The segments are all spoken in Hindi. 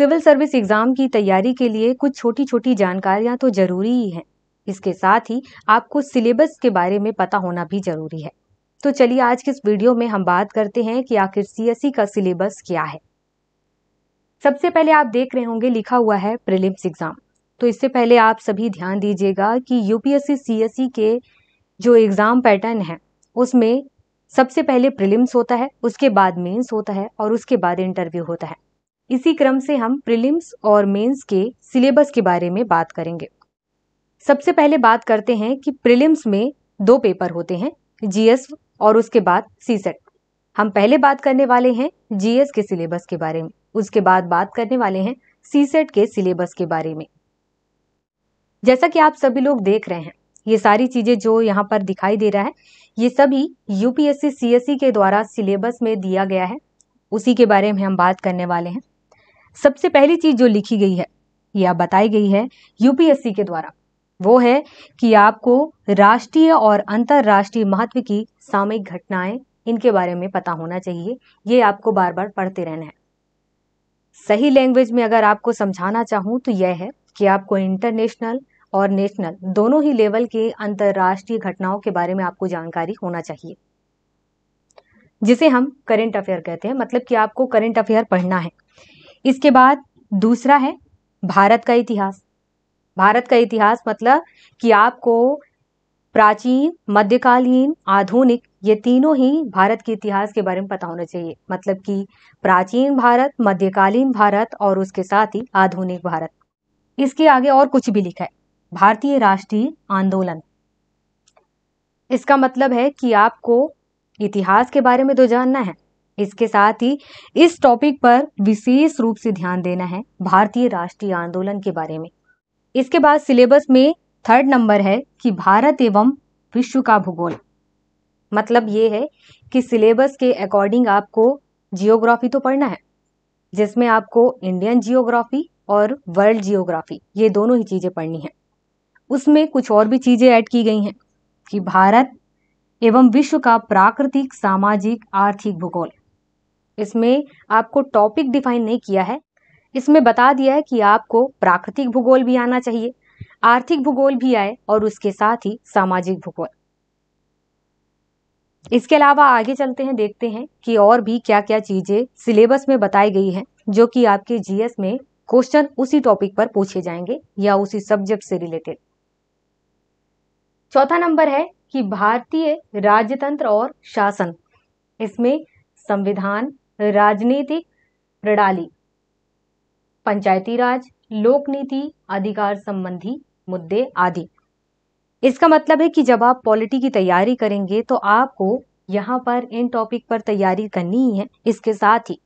सिविल सर्विस एग्ज़ाम की तैयारी के लिए कुछ छोटी छोटी जानकारियाँ तो ज़रूरी ही हैं। इसके साथ ही आपको सिलेबस के बारे में पता होना भी ज़रूरी है। तो चलिए आज के इस वीडियो में हम बात करते हैं कि आखिर सीएससी का सिलेबस क्या है। सबसे पहले आप देख रहे होंगे लिखा हुआ है प्रिलिम्स एग्ज़ाम। तो इससे पहले आप सभी ध्यान दीजिएगा कि यूपीएससी सीएससी के जो एग्ज़ाम पैटर्न है, उसमें सबसे पहले प्रिलिम्स होता है, उसके बाद मेंस होता है और उसके बाद इंटरव्यू होता है। इसी क्रम से हम प्रिलिम्स और मेंस के सिलेबस के बारे में बात करेंगे। सबसे पहले बात करते हैं कि प्रिलिम्स में दो पेपर होते हैं, जीएस और उसके बाद सी सेट हम पहले बात करने वाले हैं जीएस के सिलेबस के बारे में, उसके बाद बात करने वाले हैं सी सेट के सिलेबस के बारे में। जैसा कि आप सभी लोग देख रहे हैं, ये सारी चीज़ें जो यहाँ पर दिखाई दे रहा है, ये सभी यूपीएससी, सीएससी के द्वारा सिलेबस में दिया गया है। उसी के बारे में हम बात करने वाले हैं। सबसे पहली चीज़ जो लिखी गई है, या बताई गई है यूपीएससी के द्वारा, वो है कि आपको राष्ट्रीय और अंतरराष्ट्रीय महत्व की सामयिक घटनाएँ इनके बारे में पता होना चाहिए। ये आपको बार बार पढ़ते रहना है। सही लैंग्वेज में अगर आपको समझाना चाहूँ तो यह है कि आपको इंटरनेशनल और नेशनल दोनों ही लेवल के अंतरराष्ट्रीय घटनाओं के बारे में आपको जानकारी होना चाहिए। जिसे हम करेंट अफेयर कहते हैं मतलब कि आपको करेंट अफेयर पढ़ना है। इसके बाद दूसरा है भारत का इतिहास। भारत का इतिहास मतलब कि आपको प्राचीन, मध्यकालीन, आधुनिक ये तीनों ही भारत के इतिहास के बारे में पता होना चाहिए। मतलब कि प्राचीन भारत, मध्यकालीन भारत और उसके साथ ही आधुनिक भारत। इसके आगे और कुछ भी लिखा है। भारतीय राष्ट्रीय आंदोलन। इसका मतलब है कि आपको इतिहास के बारे में तो जानना है। इसके साथ ही इस टॉपिक पर विशेष रूप से ध्यान देना है भारतीय राष्ट्रीय आंदोलन के बारे में। इसके बाद सिलेबस में थर्ड नंबर है कि भारत एवं विश्व का भूगोल। मतलब ये है कि सिलेबस के अकॉर्डिंग आपको जियोग्राफी तो पढ़ना है, जिसमें आपको इंडियन जियोग्राफी और वर्ल्ड जियोग्राफी ये दोनों ही चीज़ें पढ़नी है। उसमें कुछ और भी चीज़ें ऐड की गई हैं कि भारत एवं विश्व का प्राकृतिक, सामाजिक, आर्थिक भूगोल। इसमें आपको टॉपिक डिफाइन नहीं किया है। इसमें बता दिया है कि आपको प्राकृतिक भूगोल भी आना चाहिए, आर्थिक भूगोल भी आए और उसके साथ ही सामाजिक भूगोल। इसके अलावा आगे चलते हैं, देखते हैं कि और भी क्या क्या चीज़ें सिलेबस में बताई गई है, जो कि आपके जीएस में क्वेश्चन उसी टॉपिक पर पूछे जाएँगे या उसी सब्जेक्ट से रिलेटेड चौथा नंबर है कि भारतीय राजतंत्र और शासन, इसमें संविधान राजनीतिक प्रणाली, पंचायती राज, लोक नीति, अधिकार संबंधी मुद्दे आदि। इसका मतलब है कि जब आप पॉलिटी की तैयारी करेंगे तो आपको यहाँ पर इन टॉपिक पर तैयारी करनी ही है, इसके साथ ही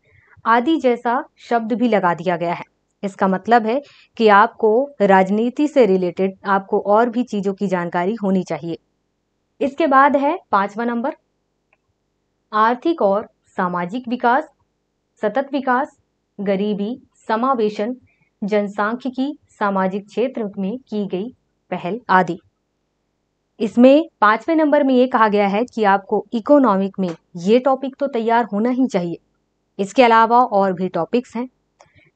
आदि जैसा शब्द भी लगा दिया गया है। इसका मतलब है कि आपको राजनीति से रिलेटेड आपको और भी चीज़ों की जानकारी होनी चाहिए। इसके बाद है पांचवा नंबर, आर्थिक और सामाजिक विकास, सतत विकास, गरीबी, समावेशन, जनसांख्यिकी, सामाजिक क्षेत्र में की गई पहल आदि। इसमें पाँचवें नंबर में ये कहा गया है कि आपको इकोनॉमिक में ये टॉपिक तो तैयार होना ही चाहिए। इसके अलावा और भी टॉपिक्स हैं,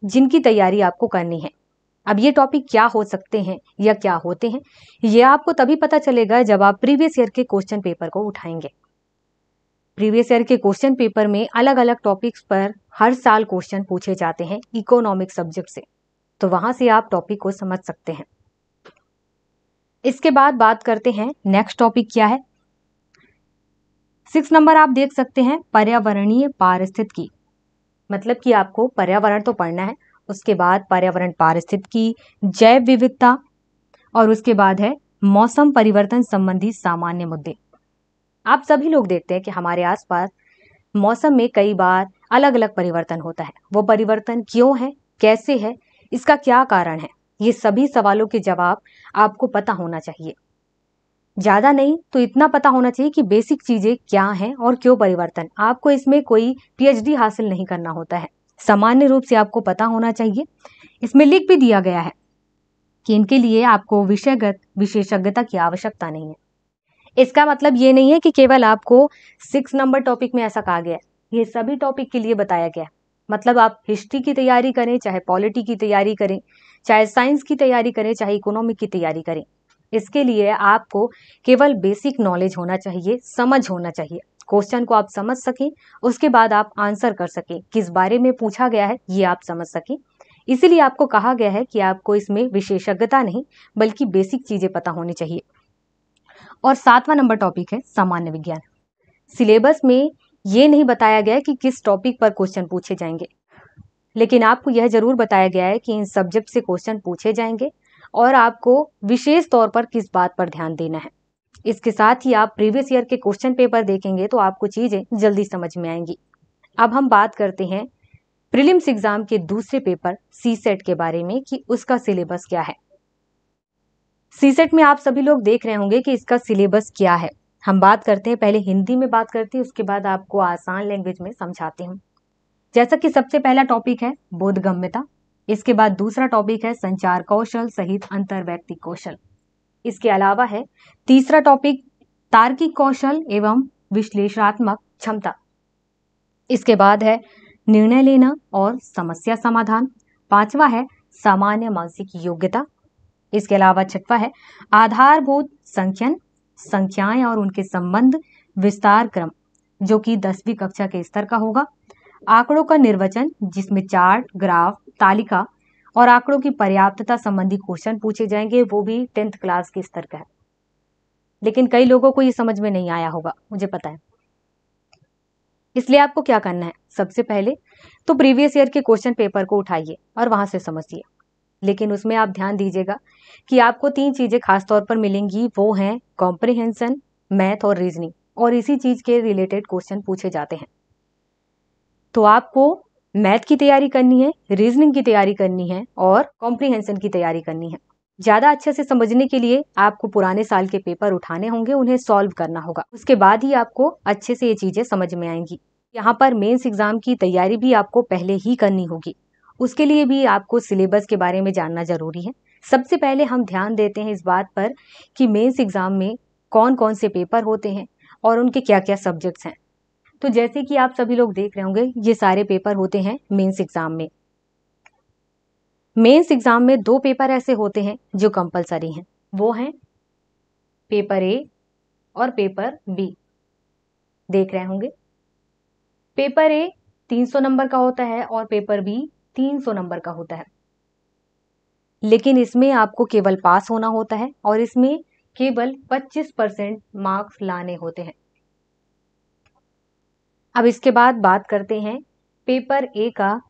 जिनकी तैयारी आपको करनी है। अब ये टॉपिक क्या हो सकते हैं या क्या होते हैं, ये आपको तभी पता चलेगा जब आप प्रीवियस ईयर के क्वेश्चन पेपर को उठाएँगे। प्रीवियस ईयर के क्वेश्चन पेपर में अलग अलग टॉपिक्स पर हर साल क्वेश्चन पूछे जाते हैं इकोनॉमिक सब्जेक्ट से। तो वहाँ से आप टॉपिक को समझ सकते हैं। इसके बाद बात करते हैं नेक्स्ट टॉपिक क्या है? सिक्स नंबर आप देख सकते हैं पर्यावरणीय पारिस्थित की मतलब कि आपको पर्यावरण तो पढ़ना है, उसके बाद पर्यावरण पारिस्थित की जैव विविधता और उसके बाद है मौसम परिवर्तन संबंधी सामान्य मुद्दे। आप सभी लोग देखते हैं कि हमारे आसपास मौसम में कई बार अलग अलग परिवर्तन होता है। वो परिवर्तन क्यों है? कैसे है? इसका क्या कारण है? ये सभी सवालों के जवाब आपको पता होना चाहिए। ज़्यादा नहीं तो इतना पता होना चाहिए कि बेसिक चीज़ें क्या हैं और क्यों परिवर्तन। आपको इसमें कोई पीएचडी हासिल नहीं करना होता है। सामान्य रूप से आपको पता होना चाहिए। इसमें लिख भी दिया गया है कि इनके लिए आपको विषयगत, विशेषज्ञता की आवश्यकता नहीं है। इसका मतलब ये नहीं है कि केवल आपको सिक्स नंबर टॉपिक में ऐसा कहा गया है। ये सभी टॉपिक के लिए बताया गया है। मतलब आप हिस्ट्री की तैयारी करें, चाहे पॉलिटी की तैयारी करें, चाहे साइंस की तैयारी करें, चाहे इकोनॉमिक की तैयारी करें। इसके लिए आपको केवल बेसिक नॉलेज होना चाहिए, समझ होना चाहिए। क्वेश्चन को आप समझ सकें, उसके बाद आप आंसर कर सकें किस बारे में पूछा गया है, ये आप समझ सकें। इसीलिए आपको कहा गया है कि आपको इसमें विशेषज्ञता नहीं, बल्कि बेसिक चीज़ें पता होनी चाहिए। और सातवां नंबर टॉपिक है सामान्य विज्ञान। सिलेबस में ये नहीं बताया गया कि किस टॉपिक पर क्वेश्चन पूछे जाएँगे। लेकिन आपको यह ज़रूर बताया गया है कि इन सब्जेक्ट से क्वेश्चन पूछे जाएँगे और आपको विशेष तौर पर किस बात पर ध्यान देना है। इसके साथ ही आप प्रीवियस ईयर के क्वेश्चन पेपर देखेंगे तो आपको चीज़ें जल्दी समझ में आएँगी। अब हम बात करते हैं प्रीलिम्स एग्ज़ाम के दूसरे पेपर सी सेट के बारे में कि उसका सिलेबस क्या है। सी सेट में आप सभी लोग देख रहे होंगे कि इसका सिलेबस क्या है। हम बात करते हैं, पहले हिंदी में बात करते हैं, उसके बाद आपको आसान लैंग्वेज में समझाते हैं। जैसा कि सबसे पहला टॉपिक है, बोधगम्यता। इसके बाद दूसरा टॉपिक है, संचार कौशल सहित अंतर व्यक्ति कौशल। इसके अलावा है, तीसरा टॉपिक तार्किक कौशल एवं विश्लेषणात्मक क्षमता। इसके बाद है, निर्णय लेना और समस्या समाधान। पांचवा है, सामान्य मानसिक योग्यता। इसके अलावा छठवा है, आधारभूत संख्यन, संख्याएँ और उनके संबंध विस्तार क्रम, जो कि दसवीं कक्षा के स्तर का होगा। आंकड़ों का निर्वचन, जिसमें चार्ट, ग्राफ, तालिका और आंकड़ों की पर्याप्तता संबंधी क्वेश्चन पूछे जाएँगे, वो भी टेंथ क्लास के स्तर का है। लेकिन कई लोगों को ये समझ में नहीं आया होगा, मुझे पता है। इसलिए आपको क्या करना है? सबसे पहले तो प्रीवियस ईयर के क्वेश्चन पेपर को उठाइए और वहाँ से समझिए। लेकिन उसमें आप ध्यान दीजिएगा कि आपको तीन चीज़ें खास तौर पर मिलेंगी, वो हैं कॉम्प्रिहेंशन मैथ और रीजनिंग और इसी चीज़ के रिलेटेड क्वेश्चन पूछे जाते हैं। तो आपको मैथ की तैयारी करनी है रीजनिंग की तैयारी करनी है और कॉम्प्रीहेंशन की तैयारी करनी है। ज़्यादा अच्छे से समझने के लिए आपको पुराने साल के पेपर उठाने होंगे, उन्हें सॉल्व करना होगा। उसके बाद ही आपको अच्छे से ये चीज़ें समझ में आएँगी। यहाँ पर मेंस एग्ज़ाम की तैयारी भी आपको पहले ही करनी होगी। उसके लिए भी आपको सिलेबस के बारे में जानना ज़रूरी है। सबसे पहले हम ध्यान देते हैं इस बात पर कि मेंस एग्ज़ाम में कौन कौन से पेपर होते हैं और उनके क्या क्या सब्जेक्ट्स हैं। तो जैसे कि आप सभी लोग देख रहे होंगे, ये सारे पेपर होते हैं मेंस एग्ज़ाम में। मेंस एग्ज़ाम में दो पेपर ऐसे होते हैं जो कंपलसरी हैं। वो हैं पेपर ए और पेपर बी देख रहे होंगे। पेपर ए 300 नंबर का होता है और पेपर बी 300 नंबर का होता है। लेकिन इसमें आपको केवल पास होना होता है और इसमें केवल 25 परसेंट मार्क्स लाने होते हैं। अब इसके बाद बात करते हैं पेपर ए का,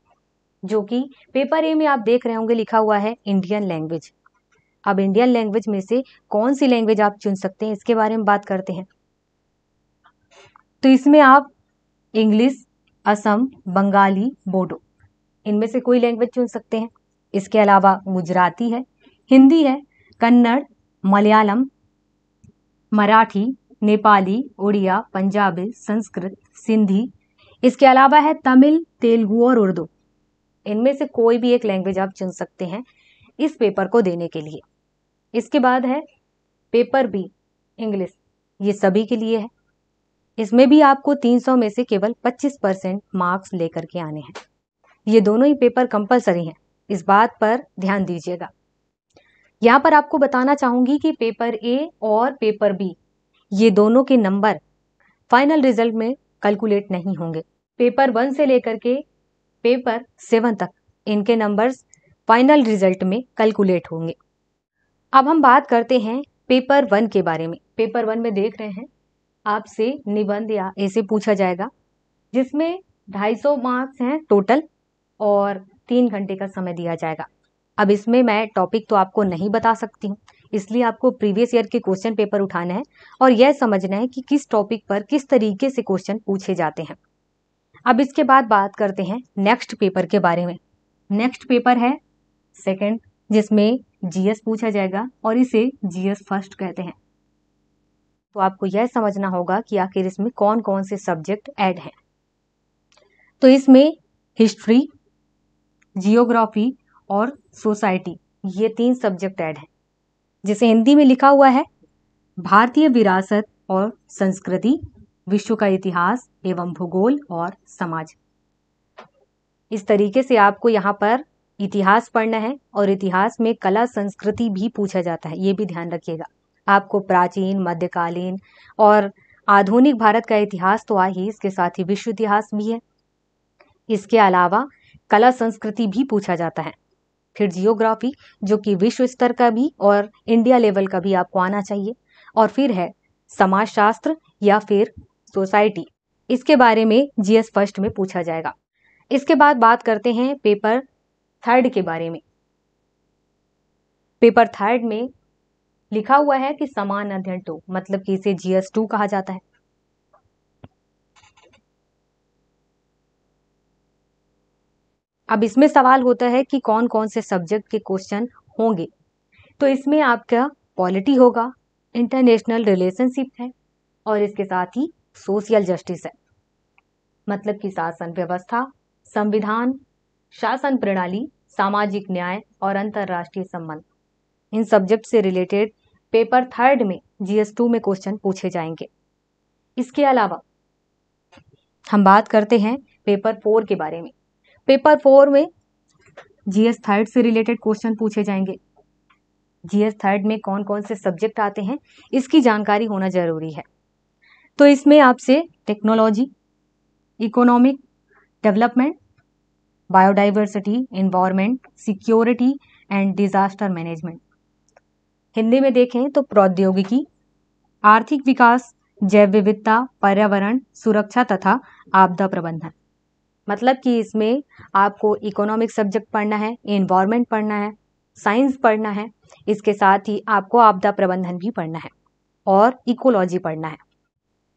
जो कि पेपर ए में आप देख रहे होंगे लिखा हुआ है इंडियन लैंग्वेज। अब इंडियन लैंग्वेज में से कौन सी लैंग्वेज आप चुन सकते हैं, इसके बारे में बात करते हैं। तो इसमें आप इंग्लिश, असम, बंगाली, बोडो इनमें से कोई लैंग्वेज चुन सकते हैं। इसके अलावा गुजराती है, हिंदी है, कन्नड़, मलयालम, मराठी, नेपाली उड़िया पंजाबी, संस्कृत, सिंधी। इसके अलावा है तमिल, तेलुगु और उर्दू। इनमें से कोई भी एक लैंग्वेज आप चुन सकते हैं इस पेपर को देने के लिए। इसके बाद है पेपर बी इंग्लिश ये सभी के लिए है। इसमें भी आपको 300 में से केवल 25 परसेंट मार्क्स लेकर के आने हैं। ये दोनों ही पेपर कंपलसरी हैं। इस बात पर ध्यान दीजिएगा। यहाँ पर आपको बताना चाहूँगी कि पेपर ए और पेपर बी ये दोनों के नंबर फाइनल रिज़ल्ट में कैलकुलेट नहीं होंगे। पेपर वन से लेकर के पेपर सेवन तक इनके नंबर्स फाइनल रिज़ल्ट में कैलकुलेट होंगे। अब हम बात करते हैं पेपर वन के बारे में। पेपर वन में देख रहे हैं, आपसे निबंध या ऐसे पूछा जाएगा, जिसमें 250 मार्क्स हैं टोटल और तीन घंटे का समय दिया जाएगा। अब इसमें मैं टॉपिक तो आपको नहीं बता सकती हूँ, इसलिए आपको प्रीवियस ईयर के क्वेश्चन पेपर उठाना है और यह समझना है कि किस टॉपिक पर किस तरीके से क्वेश्चन पूछे जाते हैं। अब इसके बाद बात करते हैं नेक्स्ट पेपर के बारे में। नेक्स्ट पेपर है सेकंड जिसमें जीएस पूछा जाएगा और इसे जीएस फ़र्स्ट कहते हैं। तो आपको यह समझना होगा कि आखिर इसमें कौन कौन से सब्जेक्ट ऐड हैं। तो इसमें हिस्ट्री जियोग्राफी और सोसाइटी, ये तीन सब्जेक्ट ऐड हैं, जिसे हिंदी में लिखा हुआ है, भारतीय विरासत और संस्कृति, विश्व का इतिहास एवं भूगोल और समाज। इस तरीके से आपको यहाँ पर इतिहास पढ़ना है और इतिहास में कला संस्कृति भी पूछा जाता है, ये भी ध्यान रखिएगा। आपको प्राचीन, मध्यकालीन और आधुनिक भारत का इतिहास तो आ ही, इसके साथ ही विश्व इतिहास भी है। इसके अलावा कला संस्कृति भी पूछा जाता है। फिर जियोग्राफी, जो कि विश्व स्तर का भी और इंडिया लेवल का भी आपको आना चाहिए। और फिर है समाजशास्त्र या फिर सोसाइटी। इसके बारे में जीएस फ़र्स्ट में पूछा जाएगा। इसके बाद बात करते हैं पेपर थर्ड के बारे में। पेपर थर्ड में लिखा हुआ है कि समान अध्ययन टू मतलब कि इसे जीएस टू कहा जाता है। अब इसमें सवाल होता है कि कौन कौन से सब्जेक्ट के क्वेश्चन होंगे। तो इसमें आपका पॉलिटी होगा इंटरनेशनल रिलेशनशिप है और इसके साथ ही सोशल जस्टिस है। मतलब कि शासन व्यवस्था, संविधान, शासन प्रणाली, सामाजिक न्याय और अंतर्राष्ट्रीय संबंध। इन सब्जेक्ट से रिलेटेड पेपर थर्ड में जीएस टू में क्वेश्चन पूछे जाएँगे। इसके अलावा, हम बात करते हैं पेपर फोर के बारे में। पेपर फोर में जीएस थर्ड से रिलेटेड क्वेश्चन पूछे जाएँगे। जीएस थर्ड में कौन कौन से सब्जेक्ट आते हैं, इसकी जानकारी होना ज़रूरी है। तो इसमें आपसे technology, economic, development, biodiversity environment security and disaster management. Hindi में देखें तो प्रौद्योगिकी, आर्थिक विकास, जैव विविधता, पर्यावरण, सुरक्षा तथा आपदा प्रबंधन। मतलब कि इसमें आपको इकोनॉमिक सब्जेक्ट पढ़ना है इन्वायरमेंट पढ़ना है साइंस पढ़ना है, इसके साथ ही आपको आपदा प्रबंधन भी पढ़ना है और इकोलॉजी पढ़ना है।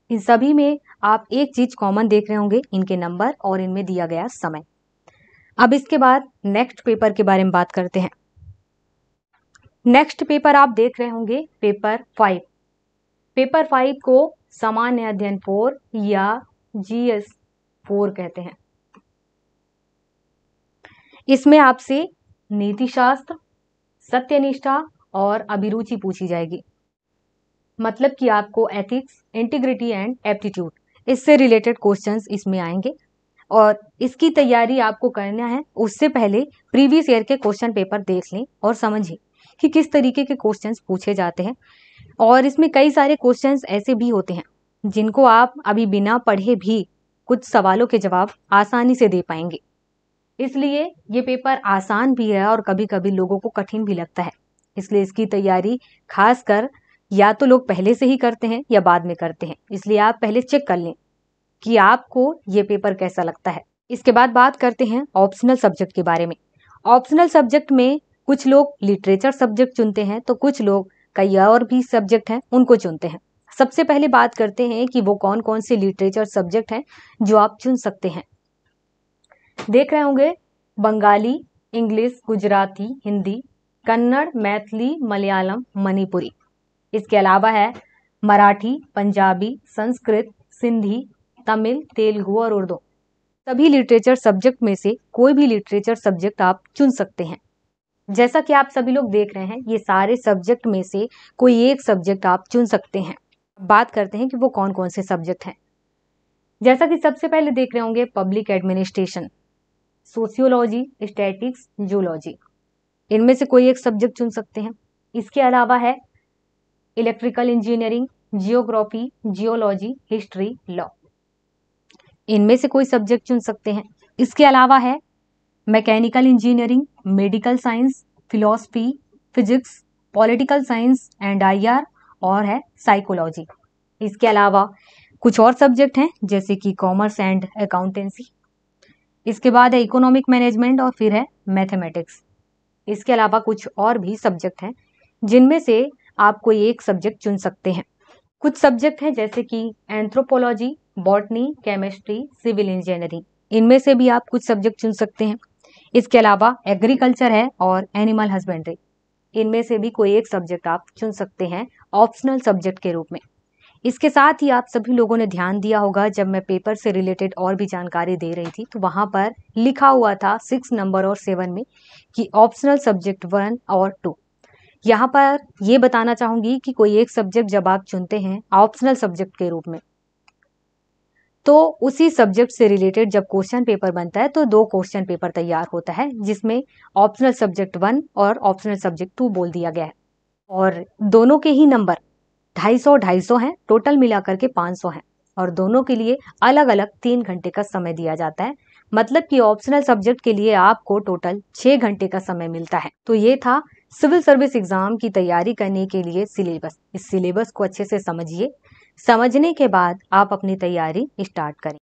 इन सभी में आप एक चीज़ कॉमन देख रहे होंगे, इनके नंबर और इनमें दिया गया समय। अब इसके बाद नेक्स्ट पेपर के बारे में बात करते हैं। नेक्स्ट पेपर आप देख रहे होंगे पेपर फाइव पेपर फाइव को सामान्य अध्ययन फोर या जीएस फोर कहते हैं। इसमें आपसे नीति शास्त्र, सत्यनिष्ठा और अभिरुचि पूछी जाएगी। मतलब कि आपको एथिक्स इंटीग्रिटी एंड एप्टीट्यूड इससे रिलेटेड क्वेश्चंस इसमें आएँगे। और इसकी तैयारी आपको करना है, उससे पहले प्रीवियस ईयर के क्वेश्चन पेपर देख लें और समझें कि किस तरीके के क्वेश्चंस पूछे जाते हैं। और इसमें कई सारे क्वेश्चंस ऐसे भी होते हैं, जिनको आप अभी बिना पढ़े भी कुछ सवालों के जवाब आसानी से दे पाएँगे। इसलिए ये पेपर आसान भी है और कभी कभी लोगों को कठिन भी लगता है। इसलिए इसकी तैयारी खास कर या तो लोग पहले से ही करते हैं या बाद में करते हैं। इसलिए आप पहले चेक कर लें कि आपको ये पेपर कैसा लगता है। इसके बाद बात करते हैं ऑप्शनल सब्जेक्ट के बारे में। ऑप्शनल सब्जेक्ट में कुछ लोग लिटरेचर सब्जेक्ट चुनते हैं तो कुछ लोग कई और भी सब्जेक्ट हैं, उनको चुनते हैं। सबसे पहले बात करते हैं कि वो कौन कौन से लिटरेचर सब्जेक्ट हैं जो आप चुन सकते हैं। देख रहे होंगे? बंगाली, इंग्लिश, गुजराती, हिंदी, कन्नड़, मैथिली, मलयालम, मणिपुरी। इसके अलावा है मराठी, पंजाबी, संस्कृत, सिंधी, तमिल, तेलुगु और उर्दू। सभी लिटरेचर सब्जेक्ट में से कोई भी लिटरेचर सब्जेक्ट आप चुन सकते हैं। जैसा कि आप सभी लोग देख रहे हैं, ये सारे सब्जेक्ट में से कोई एक सब्जेक्ट आप चुन सकते हैं। बात करते हैं कि वो कौन कौन से सब्जेक्ट हैं। जैसा कि सबसे पहले देख रहे होंगे, public administration. Sociology, statics, zoology. इनमें से कोई एक सब्जेक्ट चुन सकते हैं। इसके अलावा है electrical engineering, geography, geology, history, law. इनमें से कोई सब्जेक्ट चुन सकते हैं। इसके अलावा है mechanical engineering, medical science, philosophy, physics, political science, and IR और है साइकोलॉजी। इसके अलावा कुछ और सब्जेक्ट हैं, जैसे कि कॉमर्स एंड अकाउंटेंसी। इसके बाद है इकोनॉमिक मैनेजमेंट और फिर है मैथमेटिक्स इसके अलावा कुछ और भी सब्जेक्ट हैं, जिनमें से आप कोई एक सब्जेक्ट चुन सकते हैं। कुछ सब्जेक्ट हैं जैसे कि anthropology botany chemistry civil engineering इनमें से भी आप कुछ सब्जेक्ट चुन सकते हैं। इसके अलावा एग्रीकल्चर है और एनिमल हस्बेंड्री इनमें से भी कोई एक सब्जेक्ट आप चुन सकते हैं ऑप्शनल सब्जेक्ट के रूप में। इसके साथ ही आप सभी लोगों ने ध्यान दिया होगा, जब मैं पेपर से रिलेटेड और भी जानकारी दे रही थी तो वहाँ पर लिखा हुआ था सिक्स नंबर और सेवन में कि ऑप्शनल सब्जेक्ट वन और टू यहाँ पर ये बताना चाहूँगी कि कोई एक सब्जेक्ट जब आप चुनते हैं ऑप्शनल सब्जेक्ट के रूप में तो उसी सब्जेक्ट से रिलेटेड जब क्वेश्चन पेपर बनता है तो दो क्वेश्चन पेपर तैयार होता है, जिसमें ऑप्शनल सब्जेक्ट वन और ऑप्शनल सब्जेक्ट टू बोल दिया गया है। और दोनों के ही नंबर ढाई सौ ढाई सौ है टोटल मिलाकर के पाँच सौ है। और दोनों के लिए अलग अलग तीन घंटे का समय दिया जाता है। मतलब कि ऑप्शनल सब्जेक्ट के लिए आपको टोटल छः घंटे का समय मिलता है। तो ये था सिविल सर्विस एग्ज़ाम की तैयारी करने के लिए सिलेबस इस सिलेबस को अच्छे से समझिए। समझने के बाद आप अपनी तैयारी स्टार्ट करें।